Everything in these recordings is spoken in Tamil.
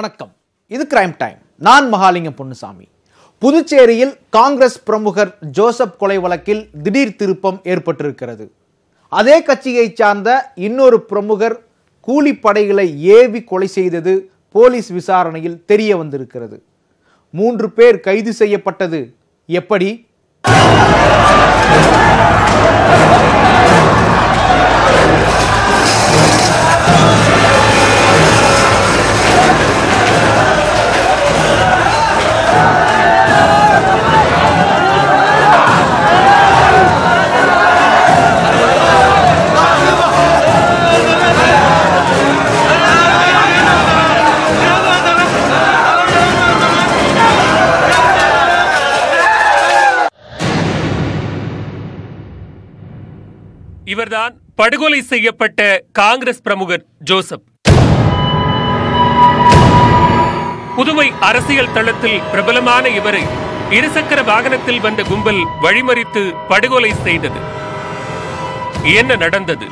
வணக்கம். இது கிரைம் டைம் நான் மகாலிங்கம் பொன்னுசாமி. புதுச்சேரியில் காங்கிரஸ் பிரமுகர் ஜோசப் கொலை வழக்கில் திடீர் திருப்பம் ஏற்பட்டிருக்கிறது. அதே கட்சியைச் சார்ந்த இன்னொரு பிரமுகர் கூலிப்படைகளை ஏவி கொலை செய்தது போலீஸ் விசாரணையில் தெரிய வந்திருக்கிறது. மூன்று பேர் கைது செய்யப்பட்டது. எப்படி? படுகொலை செய்யப்பட்ட காங்கிரஸ் பிரமுகர் ஜோசப். புதுவை அரசியல் தளத்தில் பிரபலமான இவரை இருசக்கர வாகனத்தில் வந்த கும்பல் வழிமறித்து படுகொலை செய்தது. என்ன நடந்தது?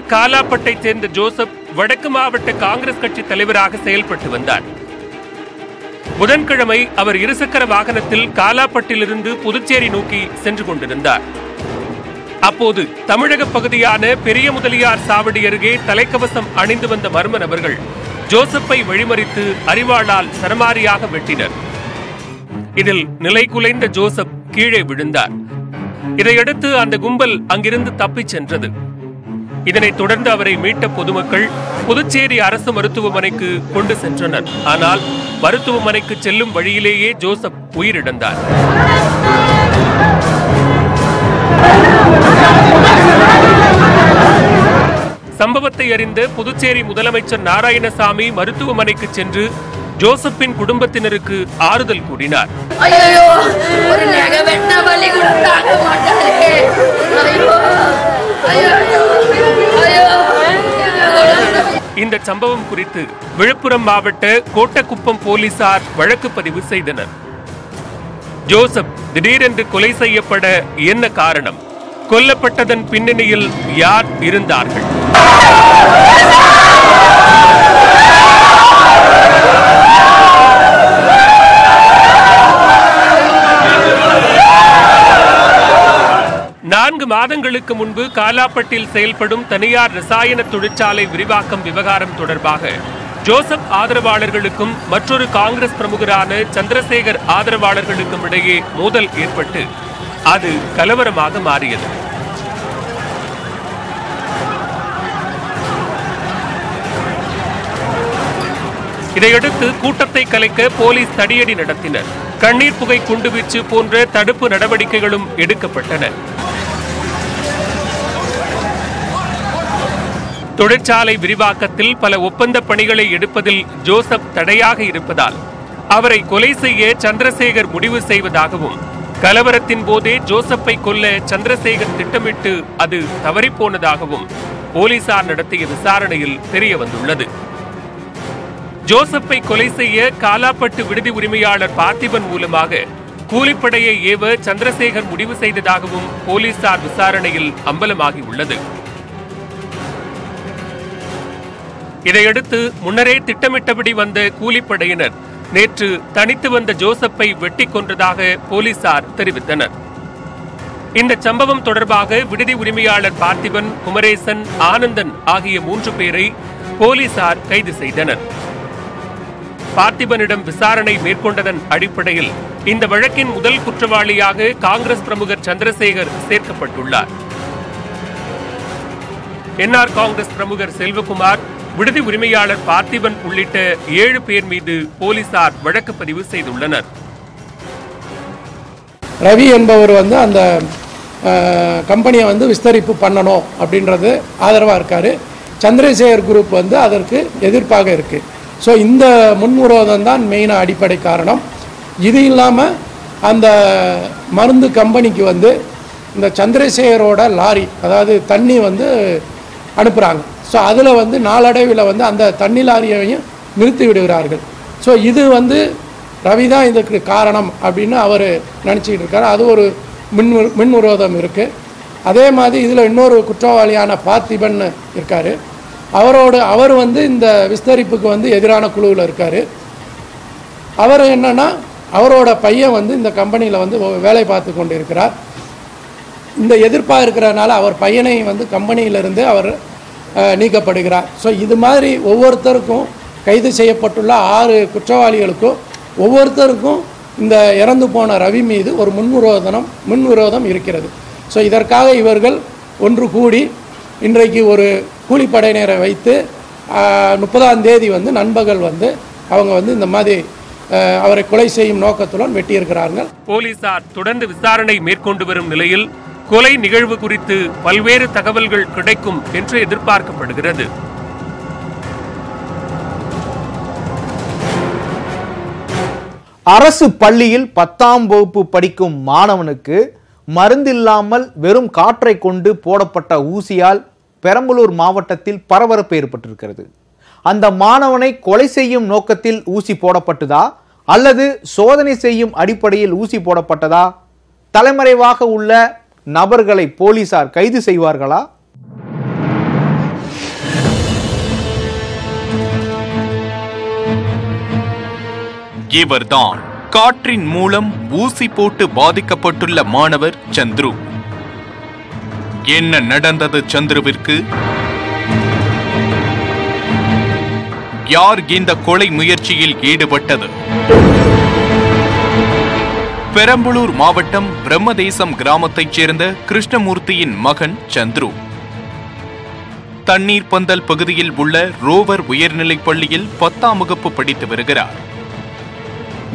காலாப்பட்டை சேர்ந்த ஜோசப் வடக்கு மாவட்ட காங்கிரஸ் கட்சி தலைவராக செயல்பட்டு வந்தார். புதன்கிழமை அவர் இருசக்கர வாகனத்தில் காலாப்பட்டிலிருந்து புதுச்சேரி நோக்கி சென்று கொண்டிருந்தார். அப்போது தமிழக பகுதியான பெரிய முதலியார் சாவடி அருகே தலைக்கவசம் அணிந்து வந்த மர்ம நபர்கள் ஜோசப்பை வழிமறித்து அறிவாளால் சரமாரியாக வெட்டினர். இதில் நிலை குலைந்த ஜோசப் கீழே விழுந்தார். இதையடுத்து அந்த கும்பல் அங்கிருந்து தப்பிச் சென்றது. இதனைத் தொடர்ந்து அவரை மீட்ட பொதுமக்கள் புதுச்சேரி அரசு மருத்துவமனைக்கு கொண்டு சென்றனர். ஆனால் மருத்துவமனைக்கு செல்லும் வழியிலேயே ஜோசப் உயிரிழந்தார். சம்பவத்தை அறிந்த புதுச்சேரி முதலமைச்சர் நாராயணசாமி மருத்துவமனைக்கு சென்று ஜோசப்பின் குடும்பத்தினருக்கு ஆறுதல் கூறினார். ஐயோ இந்த சம்பவம் குறித்து விழுப்புரம் மாவட்ட கோட்டக்குப்பம் போலீசார் வழக்கு பதிவு செய்தனர். ஜோசப் திடீரென்று கொலை செய்யப்பட என்ன காரணம்? கொல்லப்பட்டதன் பின்னணியில் யார் இருந்தார்கள்? மாதங்களுக்கு முன்பு காலாப்பட்டில் செயல்படும் தனியார் ரசாயன தொழிற்சாலை விரிவாக்கம் விவகாரம் தொடர்பாக ஜோசப் ஆதரவாளர்களுக்கும் மற்றொரு காங்கிரஸ் பிரமுகரான சந்திரசேகர் ஆதரவாளர்களுக்கும் இடையே மோதல் ஏற்பட்டு அது கலவரமாக மாறியது. இதையடுத்து கூட்டத்தை கலைக்க போலீஸ் தடியடி நடத்தினர். கண்ணீர் புகை குண்டுவீச்சு போன்ற தடுப்பு நடவடிக்கைகளும் எடுக்கப்பட்டன. தொழிற்சாலை விரிவாக்கத்தில் பல ஒப்பந்த பணிகளை எடுப்பதில் ஜோசப் தடையாக இருப்பதால் அவரை கொலை செய்ய சந்திரசேகர் முடிவு செய்வதாகவும் கலவரத்தின் போதே ஜோசப்பை கொல்ல சந்திரசேகர் திட்டமிட்டு அது தவறிப்போனதாகவும் போலீசார் நடத்திய விசாரணையில் தெரிய வந்துள்ளது. ஜோசப்பை கொலை செய்ய காலாப்பட்டு விடுதி உரிமையாளர் பார்த்திபன் மூலமாக கூலிப்படையை ஏவ சந்திரசேகர் முடிவு செய்ததாகவும் போலீசார் விசாரணையில் அம்பலமாகி இதையடுத்து முன்னரே திட்டமிட்டபடி வந்த கூலிப்படையினர் நேற்று தனித்து வந்த ஜோசப்பை வெட்டி கொன்றதாக போலீசார் தெரிவித்தனர். இந்த சம்பவம் தொடர்பாக விடுதி உரிமையாளர் பார்த்திபன் குமரேசன் ஆனந்தன் ஆகிய மூன்று பேரை போலீசார் கைது செய்தனர். பார்த்திபனிடம் விசாரணை மேற்கொண்டதன் அடிப்படையில் இந்த வழக்கின் முதல் குற்றவாளியாக காங்கிரஸ் பிரமுகர் சந்திரசேகர் சேர்க்கப்பட்டுள்ளார். என்ஆர் காங்கிரஸ் பிரமுகர் செல்வகுமார் விடுதி உரிமையாளர் பார்த்திபன் உள்ளிட்ட ஏழு பேர் மீது போலீசார் வழக்கு பதிவு செய்துள்ளனர். ரவி என்பவர் வந்து அந்த கம்பெனியை வந்து விஸ்தரிப்பு பண்ணணும் அப்படின்றது ஆதரவாக இருக்கார். சந்திரசேகர் குரூப் வந்து அதற்கு எதிர்ப்பாக இருக்குது ஸோ இந்த முன்விரோதம் தான் மெயினாக அடிப்படை காரணம். இது இல்லாமல் அந்த மருந்து கம்பெனிக்கு வந்து இந்த சந்திரசேகரோட லாரி அதாவது தண்ணி வந்து அனுப்புகிறாங்க ஸோ அதில் வந்து நாளடைவில் வந்து அந்த தண்ணி லாரியையும் நிறுத்தி விடுகிறார்கள். ஸோ இது வந்து ரவி தான் இதுக்கு காரணம் அப்படின்னு அவர் நினச்சிக்கிட்டு இருக்காரு. அது ஒரு மின் மின் விரோதம் இருக்குது அதே மாதிரி இதில் இன்னொரு குற்றவாளியான பார்த்திபன் இருக்கார். அவரோட அவர் வந்து இந்த விஸ்தரிப்புக்கு வந்து எதிரான குழுவில் இருக்கார். அவர் என்னென்னா அவரோட பையன் வந்து இந்த கம்பெனியில் வந்து வேலை பார்த்து கொண்டு இருக்கிறார் இந்த எதிர்ப்பாக இருக்கிறனால அவர் பையனை வந்து கம்பெனியிலிருந்து அவர் நீக்கப்படுகிறார். ஸோ இது மாதிரி ஒவ்வொருத்தருக்கும் கைது செய்யப்பட்டுள்ள ஆறு குற்றவாளிகளுக்கும் ஒவ்வொருத்தருக்கும் இந்த இறந்து போன ரவி மீது ஒரு முன்விரோதனம் முன்விரோதம் இருக்கிறது. ஸோ இதற்காக இவர்கள் ஒன்று கூடி இன்றைக்கு ஒரு கூலிப்படையினரை வைத்து முப்பதாம் தேதி வந்து நண்பகல் வந்து அவங்க வந்து இந்த மாதிரி அவரை கொலை செய்யும் நோக்கத்துடன் வெட்டியிருக்கிறார்கள். போலீசார் தொடர்ந்து விசாரணை மேற்கொண்டு வரும் நிலையில் கொலை நிகழ்வு குறித்து பல்வேறு தகவல்கள் கிடைக்கும் என்று எதிர்பார்க்கப்படுகிறது. அரசு பள்ளியில் பத்தாம் வகுப்பு படிக்கும் மாணவனுக்கு மருந்தில்லாமல் வெறும் காற்றை கொண்டு போடப்பட்ட ஊசியால் பெரம்பலூர் மாவட்டத்தில் பரபரப்பு ஏற்பட்டிருக்கிறது. அந்த மாணவனை கொலை செய்யும் நோக்கத்தில் ஊசி போடப்பட்டதா? அல்லது சோதனை செய்யும் அடிப்படையில் ஊசி போடப்பட்டதா? தலைமறைவாக உள்ள நபர்களை போலீசார் கைது செய்வார்களா? இவர்தான் காற்றின் மூலம் ஊசி போட்டு பாதிக்கப்பட்டுள்ள மாணவர் சந்துரு. என்ன நடந்தது சந்துருவிற்கு? யார் இந்த கொலை முயற்சியில் ஈடுபட்டது? பெரம்பலூர் மாவட்டம் பிரம்மதேசம் கிராமத்தைச் சேர்ந்த கிருஷ்ணமூர்த்தியின் மகன் சந்துரு. தண்ணீர் பந்தல் பகுதியில் உள்ள ரோவர் உயர்நிலைப் பள்ளியில் பத்தாம் வகுப்பு படித்து வருகிறார்.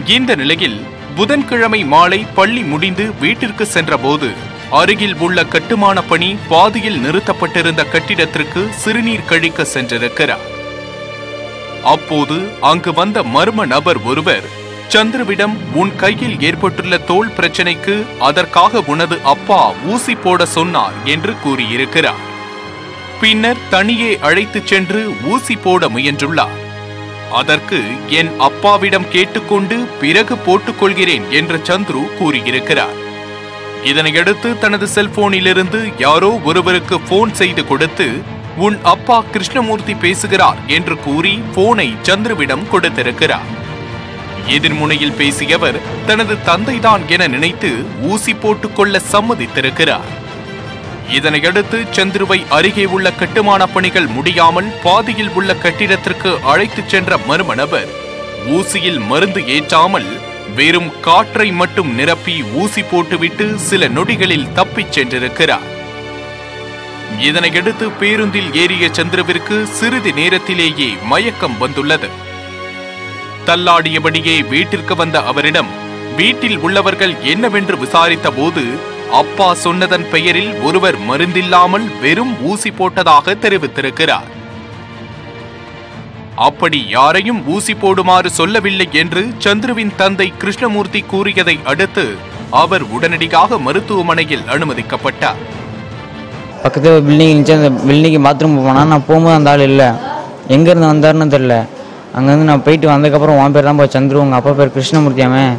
இந்த நிலையில் புதன்கிழமை மாலை பள்ளி முடிந்து வீட்டிற்கு சென்றபோது அருகில் உள்ள கட்டுமான பணி பாதியில் நிறுத்தப்பட்டிருந்த கட்டிடத்திற்கு சிறுநீர் கழிக்க சென்றிருக்கிறார். அப்போது அங்கு வந்த மர்ம நபர் ஒருவர் சந்துருவிடம் உன் கையில் ஏற்பட்டுள்ள தோல் பிரச்சனைக்கு அதற்காக உனது அப்பா ஊசி போட சொன்னார் என்று கூறியிருக்கிறார். பின்னர் தனியே அழைத்துச் சென்று ஊசி போட முயன்றுள்ளார். அதற்கு என் அப்பாவிடம் கேட்டுக்கொண்டு பிறகு போட்டுக்கொள்கிறேன் என்று சந்துரு கூறியிருக்கிறார். இதனையடுத்து தனது செல்போனிலிருந்து யாரோ ஒருவருக்கு போன் செய்து கொடுத்து உன் அப்பா கிருஷ்ணமூர்த்தி பேசுகிறார் என்று கூறி போனை சந்துருவிடம் கொடுத்திருக்கிறார். எதிர்முனையில் பேசியவர் தனது தந்தைதான் என நினைத்து ஊசி போட்டுக்கொள்ள சம்மதித்திருக்கிறார். இதனையடுத்து சந்துருவை அருகே உள்ள கட்டுமான பணிகள் முடியாமல் பாதியில் உள்ள கட்டிடத்திற்கு அழைத்துச் சென்ற மர்ம நபர் ஊசியில் மருந்து ஏற்றாமல் வெறும் காற்றை மட்டும் நிரப்பி ஊசி போட்டுவிட்டு சில நொடிகளில் தப்பிச் சென்றிருக்கிறார். இதனையடுத்து பேருந்தில் ஏறிய சந்திரவிற்கு சிறிது நேரத்திலேயே மயக்கம் வந்துள்ளது. தள்ளாடியபடியே வீட்டிற்கு வந்த அவரிடம் வீட்டில் உள்ளவர்கள் என்னவென்று விசாரித்த போது அப்பா சொன்னதன் பெயரில் ஒருவர் மருந்தில்லாமல் வெறும் ஊசி போட்டதாக தெரிவித்திருக்கிறார். அப்படி யாரையும் ஊசி போடுமாறு சொல்லவில்லை என்று சந்துருவின் தந்தை கிருஷ்ணமூர்த்தி கூறியதை அடுத்து அவர் உடனடியாக மருத்துவமனையில் அனுமதிக்கப்பட்டார். பக்கத்தில் பில்டிங் இருந்துச்சு அந்த பில்டிங்கு பாத்ரூம் போனால் நான் போகும்போது அந்த ஆள் இல்லை. எங்கேருந்து வந்தாருன்னு தெரில அங்கேருந்து நான் போயிட்டு வந்ததுக்கப்புறம் உன் பேர் தான் போய் சந்துரு உங்கள் அப்பா பேர் கிருஷ்ணமூர்த்தியாமே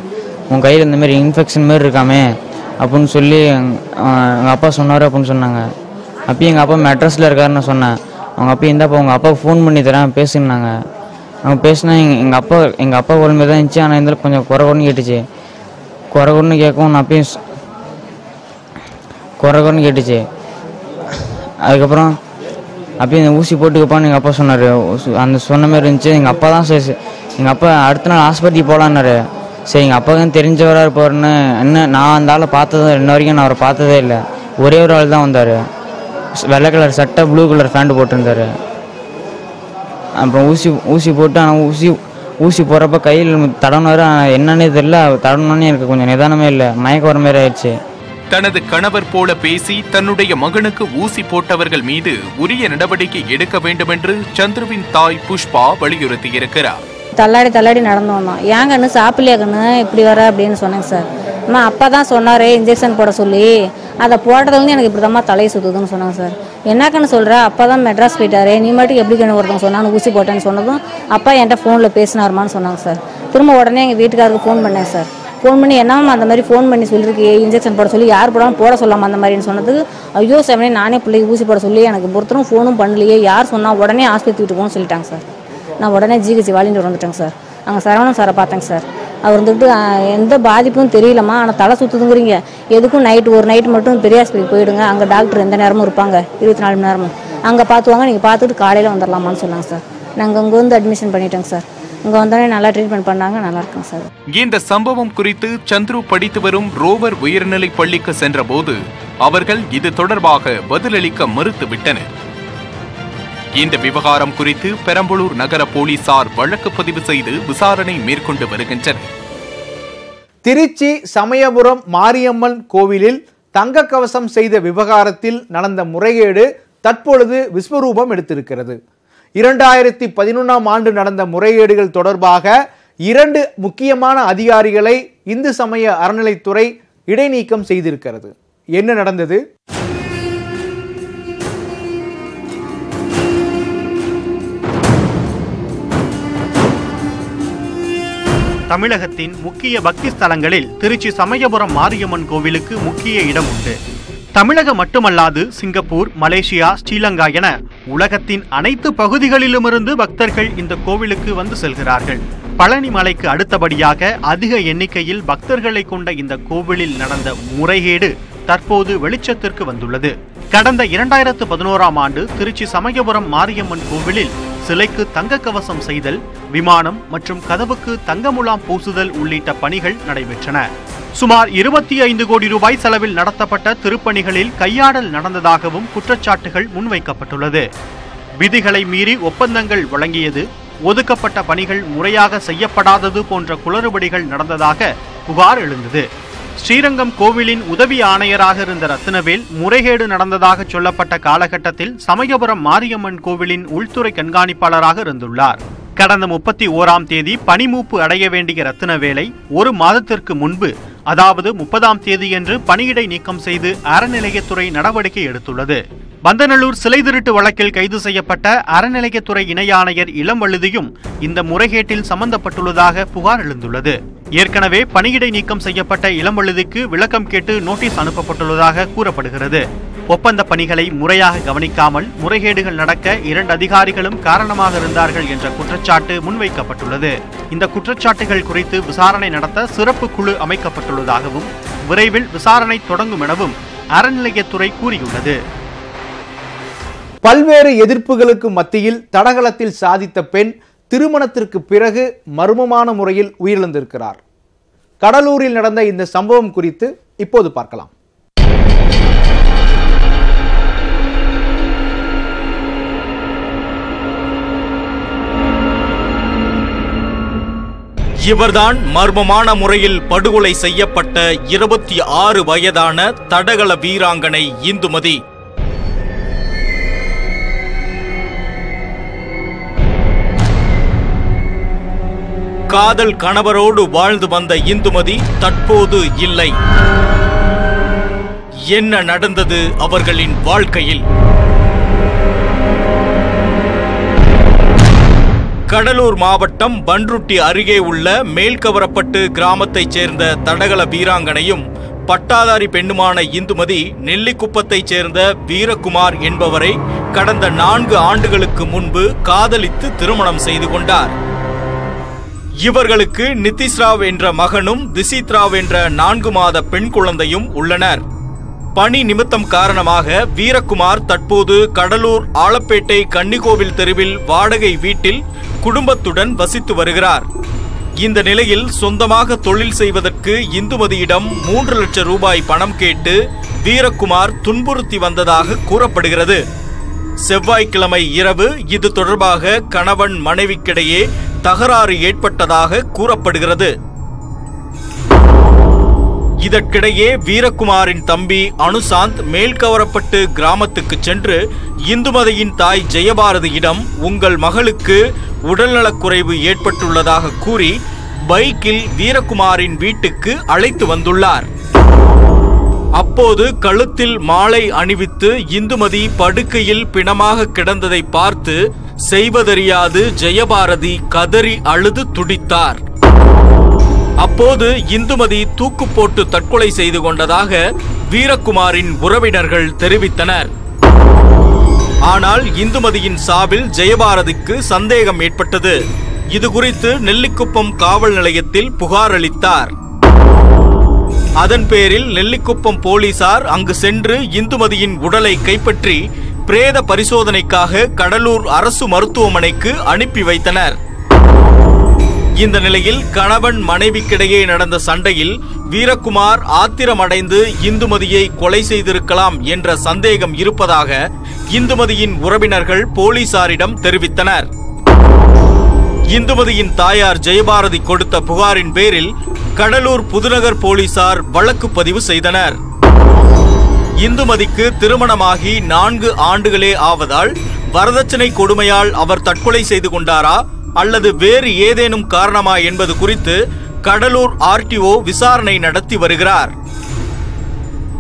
உன் கையில் இந்த மாதிரி இன்ஃபெக்ஷன் மாதிரி இருக்காமே அப்படின்னு சொல்லி எங்கள் அப்பா சொன்னார் அப்படின்னு சொன்னாங்க. அப்பயும் எங்கள் அப்பா மெட்ரஸில் இருக்காருன்னு சொன்னேன். அவங்க அப்பா இருந்தாப்போ உங்கள் அப்பா ஃபோன் பண்ணி தரேன் பேசுனாங்க அவங்க பேசினா எங்கள் எங்கள் அப்பா எங்கள் அப்பா உடம்பு தான் இருந்துச்சு ஆனால் இருந்தாலும் கொஞ்சம் குறை கேட்டுச்சு. குறை கேட்கவும் நான் அப்பயும் சொ- குறைன்னு கேட்டுச்சு. அதுக்கப்புறம் அப்படியே இந்த ஊசி போட்டுக்கப்பான்னு எங்கள் அப்பா சொன்னார். அந்த சொன்ன மாதிரி இருந்துச்சு. எங்கள் அப்பா தான் சரி எங்கள் அப்பா அடுத்த நாள் ஹாஸ்பிட்டல் போகலான்னாரு சரி எங்கள் அப்பா தான் தெரிஞ்சவராக இருப்பார்னு என்ன நான் அந்த ஆளை பார்த்ததும் இன்ன வரைக்கும் நான் அவரை பார்த்ததே இல்லை. ஒரே ஒரு ஆள் தான் வந்தார். வெள்ளை கலர் சட்டை ப்ளூ கலர் ஃபேண்ட் போட்டிருந்தாரு. அப்புறம் ஊசி ஊசி போட்டு ஆனால் ஊசி ஊசி போடுறப்ப கையில் தடனாரு என்னன்னே தெரியல. தடனோன்னே எனக்கு கொஞ்சம் நிதானமே இல்லை. மயக்க வர மாதிரி ஆயிடுச்சு. தனது கணவர் போல பேசி தன்னுடைய மகனுக்கு ஊசி போட்டவர்கள் மீது உரிய நடவடிக்கை எடுக்க வேண்டுமென்று சந்துருவின் தாய் புஷ்பா வலியுறுத்தியிருக்கிறார். தள்ளாடி தள்ளாடி நடந்து வந்தோம் ஏன் கண்ணு சாப்பிடலையா கண்ணு? இப்படி வர? அப்படின்னு சொன்னேங்க சார். அம்மா அப்பா தான் சொன்னார் இன்ஜெக்ஷன் போட சொல்லி. அதை போட்டதுலேருந்து எனக்கு இப்படி தலையை சுற்றுதுன்னு சொன்னாங்க சார். என்ன கண்ணு சொல்கிற அப்பா தான் மெட்ராஸ் போயிட்டாரு. நீ மட்டும் எப்படி கண்ணு ஒருத்தவங்க சொன்னான்னு ஊசி போட்டேன்னு சொன்னதும் அப்பா என்கிட்ட ஃபோனில் பேசினாருமான்னு சொன்னாங்க சார். திரும்ப உடனே எங்கள் வீட்டுக்காரருக்கு ஃபோன் பண்ணேன் சார். ஃபோன் பண்ணி என்னம்மா அந்த மாதிரி ஃபோன் பண்ணி சொல்லியிருக்கு இன்ஜெக்ஷன் போட சொல்லி யார் போடாமல் போட சொல்லாமல் அந்த மாதிரின்னு சொன்னதுக்கு ஐயோ செவனே நானே பிள்ளைக்கு ஊசி போட சொல்லி எனக்கு ஒருத்தரும் ஃபோனும் பண்ணலையே. யார் சொன்னால் உடனே ஆஸ்பத்திரிக்கு போகணும்னு சொல்லிட்டாங்க சார் நான் உடனே ஜிஹெச் வாலிண்டர் வந்துட்டேங்க சார் அங்கே சரவணன் சாரை பார்த்தேங்க சார் அவர் வந்துட்டு எந்த பாதிப்பும் தெரியலம்மா. ஆனால் தலை சுற்றுதுங்கிறீங்க எதுக்கும் நைட்டு ஒரு நைட் மட்டும் பெரிய ஆஸ்பத்திரிக்கு போயிடுங்க. அங்கே டாக்டர் எந்த நேரமும் இருப்பாங்க? இருபத்தி நாலு மணி நேரமும். அங்கே பார்த்துவாங்க நீங்கள் பார்த்துட்டு காலையில் வந்துடலாமான்னு சொன்னாங்க சார் நாங்கள் அங்கே வந்து அட்மிஷன் பண்ணிட்டோங்க சார் இங்கே வந்தோடனே நல்லா ட்ரீட்மெண்ட் பண்ணாங்க நல்லா இருக்குங்க சார். இந்த சம்பவம் குறித்து சந்துரு படித்து வரும் ரோவர் உயர்நிலைப் பள்ளிக்கு சென்றபோது அவர்கள் இது தொடர்பாக பதிலளிக்க மறுத்துவிட்டனர் இந்த விவகாரம் குறித்து பெரம்பலூர் நகர போலீசார் வழக்கு பதிவு செய்து விசாரணை மேற்கொண்டு வருகின்றனர். திருச்சி சமயபுரம் மாரியம்மன் கோவிலில் தங்க கவசம் செய்த விவகாரத்தில் நடந்த முறைகேடு தற்பொழுது விஸ்வரூபம் எடுத்திருக்கிறது. இரண்டாயிரத்தி பதினொன்றாம் ஆண்டு நடந்த முறைகேடுகள் தொடர்பாக இரண்டு முக்கியமான அதிகாரிகளை இந்து சமய அறநிலைத்துறை இடைநீக்கம் செய்திருக்கிறது. என்ன நடந்தது? தமிழகத்தின் முக்கிய பக்தி ஸ்தலங்களில் திருச்சி சமயபுரம் மாரியம்மன் கோவிலுக்கு முக்கிய இடம் உண்டு. தமிழகம் மட்டுமல்லாது சிங்கப்பூர் மலேசியா ஸ்ரீலங்கா என உலகத்தின் அனைத்து பகுதிகளிலுமிருந்து பக்தர்கள் இந்த கோவிலுக்கு வந்து செல்கிறார்கள். பழனி மலைக்கு அடுத்தபடியாக அதிக எண்ணிக்கையில் பக்தர்களை கொண்ட இந்த கோவிலில் நடந்த முறைகேடு தற்போது வெளிச்சத்திற்கு வந்துள்ளது. கடந்த இரண்டாயிரத்து பதினோராம் ஆண்டு திருச்சி சமயபுரம் மாரியம்மன் கோவிலில் சிலைக்கு தங்க கவசம் செய்தல் விமானம் மற்றும் கதவுக்கு தங்கமுலாம் பூசுதல் உள்ளிட்ட பணிகள் நடைபெற்றன. சுமார் இருபத்தி ஐந்து கோடி ரூபாய் செலவில் நடத்தப்பட்ட திருப்பணிகளில் கையாடல் நடந்ததாகவும் குற்றச்சாட்டுகள் முன்வைக்கப்பட்டுள்ளது. விதிகளை மீறி ஒப்பந்தங்கள் வழங்கியது ஒதுக்கப்பட்ட பணிகள் முறையாக செய்யப்படாதது போன்ற குளறுபடிகள் நடந்ததாக புகார் எழுந்தது. ஸ்ரீரங்கம் கோவிலின் உதவி ஆணையராக இருந்த ரத்தினவேல் முறைகேடு நடந்ததாக சொல்லப்பட்ட காலகட்டத்தில் சமயபுரம் மாரியம்மன் கோவிலின் உள்துறை கண்காணிப்பாளராக இருந்துள்ளார். கடந்த முப்பத்தி ஓராம் தேதி பனிமூப்பு அடைய வேண்டிய ரத்தினவேலை ஒரு மாதத்திற்கு முன்பு அதாவது முப்பதாம் தேதியன்று பணியிடை நீக்கம் செய்து அறநிலையத்துறை நடவடிக்கை எடுத்துள்ளது. பந்தநல்லூர் சிலை திருட்டு வழக்கில் கைது செய்யப்பட்ட அறநிலையத்துறை இணை ஆணையர் இளம்வழுதியும் இந்த முறைகேட்டில் சம்பந்தப்பட்டுள்ளதாக புகார் எழுந்துள்ளது. ஏற்கனவே பணியிடை நீக்கம் செய்யப்பட்ட இளம்பழுதிக்கு விளக்கம் கேட்டு நோட்டீஸ் அனுப்பப்பட்டுள்ளதாக கூறப்படுகிறது. ஒப்பந்த பணிகளை முறையாக கவனிக்காமல் முறைகேடுகள் நடக்க இரண்டு அதிகாரிகளும் காரணமாக இருந்தார்கள் என்ற குற்றச்சாட்டு முன்வைக்கப்பட்டுள்ளது. இந்த குற்றச்சாட்டுகள் குறித்து விசாரணை நடத்த சிறப்பு குழு அமைக்கப்பட்டுள்ளதாகவும் விரைவில் விசாரணை தொடங்கும் எனவும் அறநிலையத்துறை கூறியுள்ளது. பல்வேறு எதிர்ப்புகளுக்கு மத்தியில் தடகளத்தில் சாதித்த பெண் திருமணத்திற்கு பிறகு மர்மமான முறையில் உயிரிழந்திருக்கிறார். கடலூரில் நடந்த இந்த சம்பவம் குறித்து இப்போது பார்க்கலாம். இவர்தான் மர்மமான முறையில் படுகொலை செய்யப்பட்ட இருபத்தி ஆறு வயதான தடகள வீராங்கனை இந்துமதி. காதல் கணவரோடு வாழ்ந்து வந்த இந்துமதி தற்போது இல்லை. என்ன நடந்தது அவர்களின் வாழ்க்கையில்? கடலூர் மாவட்டம் பன்ருட்டி அருகே உள்ள மேல்கவரப்பட்டு கிராமத்தைச் சேர்ந்த தடகள வீராங்கனையும் பட்டாதாரி பெண்ணுமான இந்துமதி நெல்லிக்குப்பத்தைச் சேர்ந்த வீரகுமார் என்பவரை கடந்த நான்கு ஆண்டுகளுக்கு முன்பு காதலித்து திருமணம் செய்து கொண்டார். இவர்களுக்கு நிதிஷ்ராவ் என்ற மகனும் திசித்ராவ் என்ற நான்கு மாத பெண் குழந்தையும் உள்ளனர். பணி நிமித்தம் காரணமாக வீரகுமார் தற்போது கடலூர் ஆலப்பேட்டை கன்னிகோவில் தெருவில் வாடகை வீட்டில் குடும்பத்துடன் வசித்து வருகிறார். இந்த நிலையில் சொந்தமாக தொழில் செய்வதற்கு இந்துமதியிடம் மூன்று லட்சம் ரூபாய் பணம் கேட்டு வீரகுமார் துன்புறுத்தி வந்ததாக கூறப்படுகிறது. செவ்வாய்க்கிழமை இரவு இது தொடர்பாக கணவன் மனைவிக்கிடையே தகராறு ஏற்பட்டதாக கூறப்படுகிறது. இதற்கிடையே வீரகுமாரின் தம்பி அனுசாந்த் மேல்கவரப்பட்டு கிராமத்துக்கு சென்று இந்துமதியின் தாய் ஜெயபாரதியிடம் உங்கள் மகளுக்கு உடல்நலக்குறைவு ஏற்பட்டுள்ளதாக கூறி பைக்கில் வீரகுமாரின் வீட்டுக்கு அழைத்து வந்துள்ளார். அப்போது கழுத்தில் மாலை அணிவித்து இந்துமதி படுக்கையில் பிணமாக கிடந்ததை பார்த்து செய்வதறியாது ஜெயபாரதி கதறி அழுது துடித்தார். அப்போது இந்துமதி தூக்கு போட்டு தற்கொலை செய்து கொண்டதாக வீரகுமாரின் உறவினர்கள் தெரிவித்தனர். ஆனால் இந்துமதியின் சாவில் ஜெயபாரதிக்கு சந்தேகம் ஏற்பட்டது. இது குறித்து நெல்லிக்குப்பம் காவல் நிலையத்தில் புகார் அளித்தார். அதன் பேரில் நெல்லிக்குப்பம் போலீசார் அங்கு சென்று இந்துமதியின் உடலை கைப்பற்றி பிரேத பரிசோதனைக்காக கடலூர் அரசு மருத்துவமனைக்கு அனுப்பி வைத்தனர். இந்த நிலையில் கணவன் மனைவிக்கிடையே நடந்த சண்டையில் வீரகுமார் ஆத்திரமடைந்து இந்துமதியை கொலை செய்திருக்கலாம் என்ற சந்தேகம் இருப்பதாக இந்துமதியின் உறவினர்கள் போலீசாரிடம் தெரிவித்தனர். இந்துமதியின் தாயார் ஜெயபாரதி கொடுத்த புகாரின் பேரில் கடலூர் புதுநகர் போலீசார் வழக்கு பதிவு செய்தனர். இந்துமதிக்கு திருமணமாகி நான்கு ஆண்டுகளே ஆவதால் வரதட்சணை கொடுமையால் அவர் தற்கொலை செய்து கொண்டாரா? அல்லது வேறு ஏதேனும் காரணமா என்பது குறித்து கடலூர் ஆர்டிஓ விசாரணை நடத்தி வருகிறார்.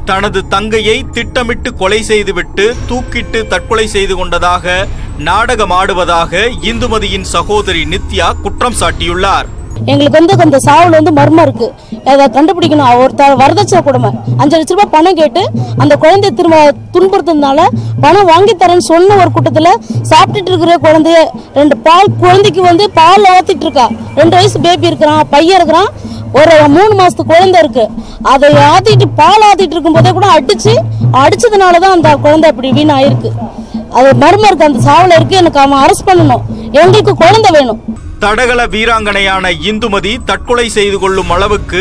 தனது தங்கையை திட்டமிட்டு கொலை செய்துவிட்டு தூக்கிட்டு தற்கொலை செய்து கொண்டதாக நாடகமாடுவதாக இந்துமதியின் சகோதரி நித்யா குற்றம் சாட்டியுள்ளார். எங்களுக்கு வந்து அந்த சாவில் வந்து மர்மம் இருக்கு. அதை கண்டுபிடிக்கணும். ஒருத்தர் வரதட்சணை கொடுமை. அஞ்சு லட்ச ரூபாய் பணம் கேட்டு அந்த குழந்தைய திரும்ப துன்புறுத்துறதுனால பணம் வாங்கி தரேன்னு சொன்ன ஒரு கூட்டத்தில் சாப்பிட்டுட்டு இருக்கிற குழந்தைய ரெண்டு பால் குழந்தைக்கு வந்து பால் ஊற்றிட்டு இருக்கா. ரெண்டு வயசு பேபி இருக்கிறான் பையன் இருக்கிறான். ஒரு மூணு மாசத்து குழந்தை இருக்கு. அதை ஆத்திட்டு பால் ஆத்திட்டு இருக்கும் போதே கூட அடிச்சு அடிச்சதுனால தான் அந்த குழந்தை அப்படி வீணாயிருக்கு. அது மர்மம் இருக்கு. அந்த சாவில் இருக்கு. எனக்கு அவன் அரெஸ்ட் பண்ணணும். எங்களுக்கு குழந்தை வேணும். தடகள வீராங்கனையான இந்துமதி தற்கொலை செய்து கொள்ளும் அளவுக்கு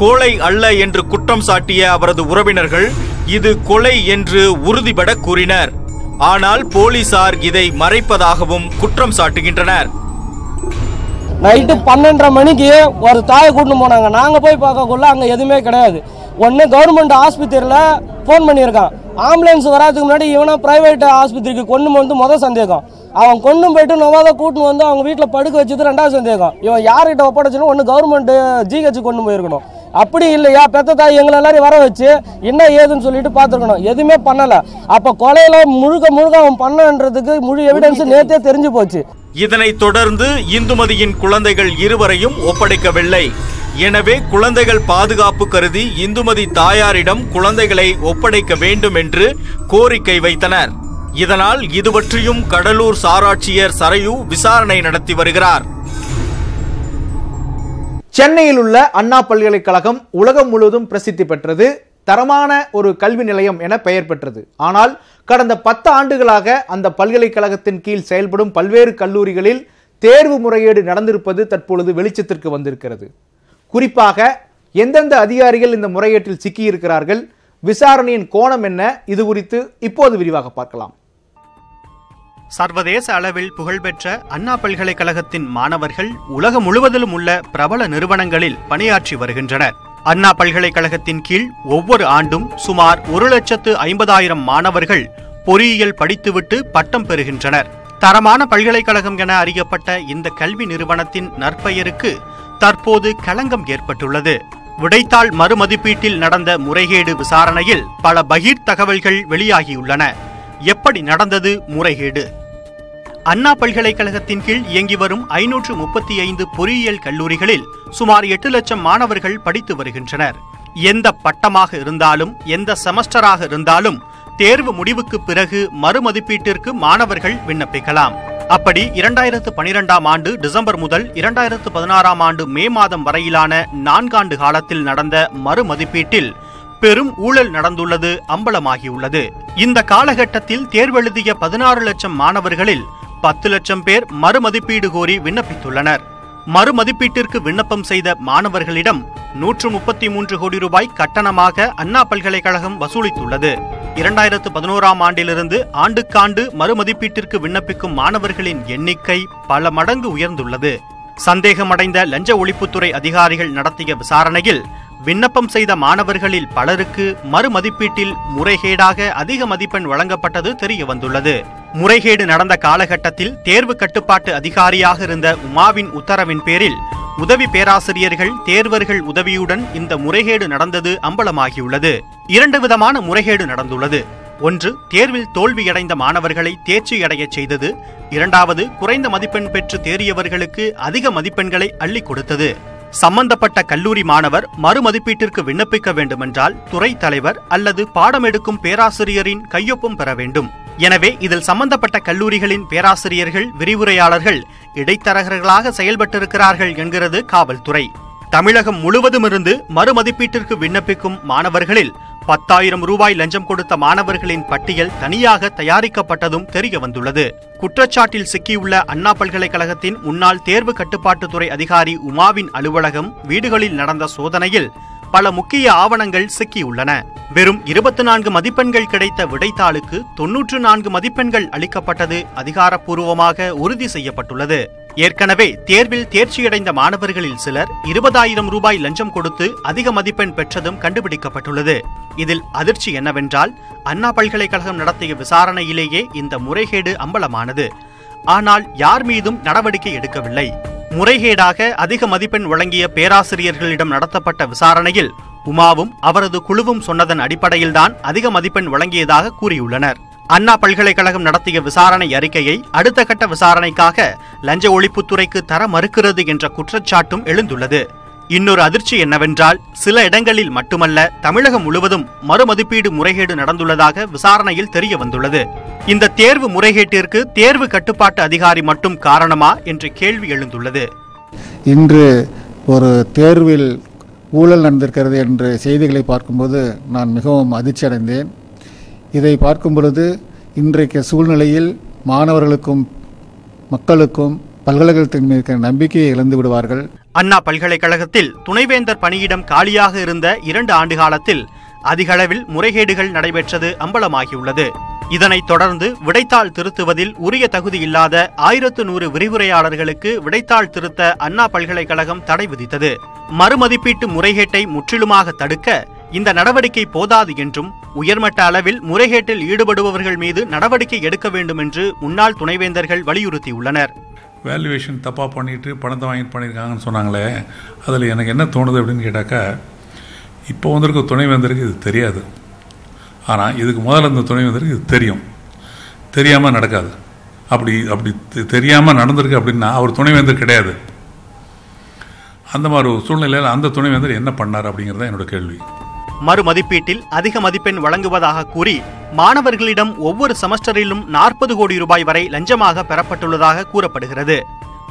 கோழை அல்ல என்று குற்றம் சாட்டிய அவரது உறவினர்கள் இது கொலை என்று உறுதிபட கூறினர். ஆனால் போலீசார் இதை மறைப்பதாகவும் குற்றம் சாட்டுகின்றனர். நைட்டு பன்னெண்டரை மணிக்கு ஒரு தாயை கூட்டு போனாங்க. நாங்கள் போய் பார்க்கக்குள்ள அங்கே எதுவுமே கிடையாது. ஒன்று கவர்மெண்ட் ஆஸ்பத்திரியில் ஃபோன் பண்ணியிருக்கான். ஆம்புலன்ஸ் வராதுக்கு முன்னாடி இவனா பிரைவேட் ஆஸ்பத்திரிக்கு கொண்டு வந்து முதல் சந்தேகம். அவன் கொண்டு போயிட்டு நவாத கூட்டின்னு வந்து அவங்க வீட்டில் படுக்க வச்சது ரெண்டாவது சந்தேகம். இவன் யார்கிட்ட ஒப்படைச்சனும் ஒன்று கவர்மெண்ட் ஜிஹெச் கொண்டு போயிருக்கணும். அப்படி இல்லையா? பெத்த தாய் எங்களை எல்லாரையும் வர வச்சு என்ன ஏதுன்னு சொல்லிட்டு பார்த்துருக்கணும். எதுவுமே பண்ணலை. அப்போ கொலையில முழுக்க முழுக்க அவன் பண்ணன்றதுக்கு முழு எவிடன்ஸ் நேத்தே தெரிஞ்சு போச்சு. இதனைத் தொடர்ந்து இந்துமதியின் குழந்தைகள் இருவரையும் ஒப்படைக்கவில்லை. எனவே குழந்தைகள் பாதுகாப்பு கருதி இந்துமதி தாயாரிடம் குழந்தைகளை ஒப்படைக்க வேண்டும் என்று கோரிக்கை வைத்தனர். இதனால் இது பற்றியும் கடலூர் சாராட்சியர் சரையு விசாரணை நடத்தி வருகிறார். சென்னையில் உள்ள அண்ணா பல்கலைக்கழகம் உலகம் முழுவதும் பிரசித்தி பெற்றது தரமான ஒரு கல்வி நிலையம் என பெயர் பெற்றது. ஆனால் கடந்த பத்து ஆண்டுகளாக அந்த பல்கலைக்கழகத்தின் கீழ் செயல்படும் பல்வேறு கல்லூரிகளில் தேர்வு முறையீடு நடந்திருப்பது தற்பொழுது வெளிச்சத்திற்கு வந்திருக்கிறது. குறிப்பாக எந்தெந்த அதிகாரிகள் இந்த முறையீட்டில் சிக்கியிருக்கிறார்கள் விசாரணையின் கோணம் என்ன இது குறித்து இப்போது விரிவாக பார்க்கலாம். சர்வதேச அளவில் புகழ்பெற்ற அண்ணா பல்கலைக்கழகத்தின் மாணவர்கள் உலகம் முழுவதிலும் உள்ள பிரபல நிறுவனங்களில் பணியாற்றி வருகின்றனர். அண்ணா பல்கலைக்கழகத்தின் கீழ் ஒவ்வொரு ஆண்டும் சுமார் ஒரு லட்சத்து ஐம்பதாயிரம் மாணவர்கள் பொறியியல் படித்துவிட்டு பட்டம் பெறுகின்றனர். தரமான பல்கலைக்கழகம் என அறியப்பட்ட இந்த கல்வி நிறுவனத்தின் நற்பெயருக்கு தற்போது களங்கம் ஏற்பட்டுள்ளது. விடைத்தாள் மறுமதிப்பீட்டில் நடந்த முறைகேடு விசாரணையில் பல பகீர் தகவல்கள் வெளியாகியுள்ளன. எப்படி நடந்தது முறைகேடு? அண்ணா பல்கலைக்கழகத்தின் கீழ் இயங்கி வரும் ஐநூற்று முப்பத்தி ஐந்து பொறியியல் கல்லூரிகளில் சுமார் எட்டு லட்சம் மாணவர்கள் படித்து வருகின்றனர். எந்த பட்டமாக இருந்தாலும் எந்த செமஸ்டராக இருந்தாலும் தேர்வு முடிவுக்கு பிறகு மறுமதிப்பீட்டிற்கு மாணவர்கள் விண்ணப்பிக்கலாம். அப்படி இரண்டாயிரத்து பனிரெண்டாம் ஆண்டு டிசம்பர் முதல் இரண்டாயிரத்து பதினாறாம் ஆண்டு மே மாதம் வரையிலான நான்காண்டு காலத்தில் நடந்த மறுமதிப்பீட்டில் பெரும் ஊழல் நடந்துள்ளது அம்பலமாகியுள்ளது. இந்த காலகட்டத்தில் தேர்வெழுதிய பதினாறு லட்சம் மாணவர்களில் பத்து லட்சம் பேர் மறுமதிப்பீடு கோரி விண்ணப்பித்துள்ளனர். மறுமதிப்பீட்டிற்கு விண்ணப்பம் செய்த மாணவர்களிடம் நூற்று முப்பத்தி மூன்று கோடி ரூபாய் கட்டணமாக அண்ணா பல்கலைக்கழகம் வசூலித்துள்ளது. இரண்டாயிரத்து பதினோராம் ஆண்டிலிருந்து ஆண்டுக்காண்டு மறுமதிப்பீட்டிற்கு விண்ணப்பிக்கும் மாணவர்களின் எண்ணிக்கை பல மடங்கு உயர்ந்துள்ளது. சந்தேகமடைந்த லஞ்ச ஒழிப்புத்துறை அதிகாரிகள் நடத்திய விசாரணையில் விண்ணப்பம் செய்த மாணவர்களில் பலருக்கு மறுமதிப்பீட்டில் முறைகேடாக அதிக மதிப்பெண் வழங்கப்பட்டது தெரியவந்துள்ளது. முறைகேடு நடந்த காலகட்டத்தில் தேர்வு கட்டுப்பாட்டு அதிகாரியாக இருந்த உமாவின் உத்தரவின் பேரில் உதவி பேராசிரியர்கள் தேர்வர்கள் உதவியுடன் இந்த முறைகேடு நடந்தது அம்பலமாகியுள்ளது. இரண்டு விதமான முறைகேடு நடந்துள்ளது. ஒன்று தேர்வில் தோல்வியடைந்த மாணவர்களை தேர்ச்சியடையச் செய்தது. இரண்டாவது குறைந்த மதிப்பெண் பெற்று தேறியவர்களுக்கு அதிக மதிப்பெண்களை அள்ளிக் கொடுத்தது. சம்பந்தப்பட்ட கல்லூரி மாணவர் மறுமதிப்பீட்டிற்கு விண்ணப்பிக்க வேண்டுமென்றால் துறை தலைவர் அல்லது பாடம் எடுக்கும் பேராசிரியரின் கையொப்பம் பெற வேண்டும். எனவே இதில் சம்பந்தப்பட்ட கல்லூரிகளின் பேராசிரியர்கள் விரிவுரையாளர்கள் இடைத்தரகர்களாக செயல்பட்டிருக்கிறார்கள் என்கிறது காவல்துறை. தமிழகம் முழுவதுமிருந்து மறுமதிப்பீட்டிற்கு விண்ணப்பிக்கும் மாணவர்களில் பத்தாயிரம் ரூபாய் லஞ்சம் கொடுத்த மாணவர்களின் பட்டியல் தனியாக தயாரிக்கப்பட்டதும் தெரிய வந்துள்ளது. குற்றச்சாட்டில் சிக்கியுள்ள அண்ணா பல்கலைக்கழகத்தின் முன்னாள் தேர்வு கட்டுப்பாட்டுத்துறை அதிகாரி உமாவின் அலுவலகம் வீடுகளில் நடந்த சோதனையில் பல முக்கிய ஆவணங்கள் சிக்கியுள்ளன. வெறும் இருபத்தி நான்கு மதிப்பெண்கள் கிடைத்த விடைத்தாளுக்கு தொன்னூற்று நான்கு மதிப்பெண்கள் அளிக்கப்பட்டது அதிகாரப்பூர்வமாக உறுதி செய்யப்பட்டுள்ளது. ஏற்கனவே தேர்வில் தேர்ச்சியடைந்த மாணவர்களில் சிலர் இருபதாயிரம் ரூபாய் லஞ்சம் கொடுத்து அதிக மதிப்பெண் பெற்றதும் கண்டுபிடிக்கப்பட்டுள்ளது. இதில் அதிர்ச்சி என்னவென்றால் அண்ணா பல்கலைக்கழகம் நடத்திய விசாரணையிலேயே இந்த முறைகேடு அம்பலமானது. ஆனால் யார் மீதும் நடவடிக்கை எடுக்கவில்லை. முறைகேடாக அதிக மதிப்பெண் வழங்கிய பேராசிரியர்களிடம் நடத்தப்பட்ட விசாரணையில் உமாவும் அவரது குழுவும் சொன்னதன் அடிப்படையில்தான் அதிக மதிப்பெண் வழங்கியதாக கூறியுள்ளனர். அண்ணா பல்கலைக்கழகம் நடத்திய விசாரணை அறிக்கையை அடுத்த கட்ட விசாரணைக்காக லஞ்ச ஒழிப்புத்துறைக்கு தர மறுக்கிறது என்ற குற்றச்சாட்டும் எழுந்துள்ளது. இன்னொரு அதிர்ச்சி என்னவென்றால் சில இடங்களில் மட்டுமல்ல தமிழகம் முழுவதும் மறுமதிப்பீடு முறைகேடு நடந்துள்ளதாக விசாரணையில் தெரிய வந்துள்ளது. இந்த தேர்வு முறைகேட்டிற்கு தேர்வு கட்டுப்பாட்டு அதிகாரி மட்டும் காரணமா என்று கேள்வி எழுந்துள்ளது. இன்று ஒரு தேர்வில் ஊழல் நடந்திருக்கிறது என்ற செய்திகளை பார்க்கும்போது நான் மிகவும் அதிர்ச்சி அடைந்தேன் இதை பார்க்கும் பொழுது இன்றைக்கு சூழ்நிலையில் மாணவர்களுக்கும் மக்களுக்கும் பல்கலைக்கழகத்தின் மீது இருக்கிற நம்பிக்கையை இழந்து விடுவார்கள். அண்ணா பல்கலைக்கழகத்தில் துணைவேந்தர் பணியிடம் காலியாக இருந்த இரண்டு ஆண்டு காலத்தில் அதிகளவில் முறைகேடுகள் நடைபெற்றது அம்பலமாகியுள்ளது. இதனைத் தொடர்ந்து விடைத்தாள் திருத்துவதில் உரிய தகுதி இல்லாத ஆயிரத்து நூறு விரிவுரையாளர்களுக்கு விடைத்தாள் திருத்த அண்ணா பல்கலைக்கழகம் தடை விதித்தது. மறுமதிப்பீட்டு முறைகேட்டை முற்றிலுமாக தடுக்க இந்த நடவடிக்கை போதாது என்றும் உயர்மட்ட அளவில் முறைகேட்டில் ஈடுபடுபவர்கள் மீது நடவடிக்கை எடுக்க வேண்டும் என்று முன்னாள் துணைவேந்தர்கள் வலியுறுத்தியுள்ளனர். வேல்யூவேஷன் தப்பாக பண்ணிட்டு பணத்தை வாங்கிட்டு பண்ணியிருக்காங்கன்னு சொன்னாங்களே அதில் எனக்கு என்ன தோணுது அப்படின்னு கேட்டாக்கா இப்போ வந்திருக்க துணைவேந்தருக்கு இது தெரியாது. ஆனால் இதுக்கு முதல்ல இந்த துணைவேந்தருக்கு இது தெரியும். தெரியாமல் நடக்காது. அப்படி அப்படி தெரியாமல் நடந்திருக்கு அப்படின்னா அவர் துணைவேந்தர் கிடையாது. அந்த மாதிரி ஒரு சூழ்நிலையில் அந்த துணைவேந்தர் என்ன பண்ணார் அப்படிங்கிறது தான் என்னோட கேள்வி. மறுமதிப்பீட்டில் அதிக மதிப்பெண் வழங்குவதாக கூறி மாணவர்களிடம் ஒவ்வொரு செமஸ்டரிலும் நாற்பது கோடி ரூபாய் வரை லஞ்சமாக பெறப்பட்டுள்ளதாக கூறப்படுகிறது.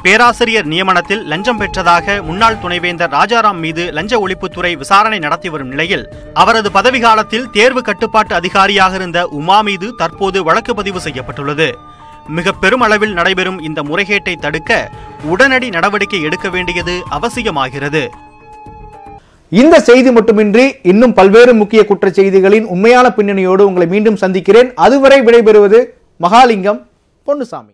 பேராசிரியர் நியமனத்தில் லஞ்சம் பெற்றதாக முன்னாள் துணைவேந்தர் ராஜாராம் மீது லஞ்ச ஒழிப்புத்துறை விசாரணை நடத்தி வரும் நிலையில் அவரது பதவி காலத்தில் தேர்வு கட்டுப்பாட்டு அதிகாரியாக இருந்த உமா மீது தற்போது வழக்கு பதிவு செய்யப்பட்டுள்ளது. மிக பெருமளவில் நடைபெறும் இந்த முறைகேட்டை தடுக்க உடனடி நடவடிக்கை எடுக்க வேண்டியது அவசியமாகிறது. இந்த செய்தி மட்டுமின்றி இன்னும் பல்வேறு முக்கிய குற்ற செய்திகளின் உண்மையான பின்னணியோடு உங்களை மீண்டும் சந்திக்கிறேன். அதுவரை விடைபெறுவது மகாலிங்கம் பொன்னுசாமி.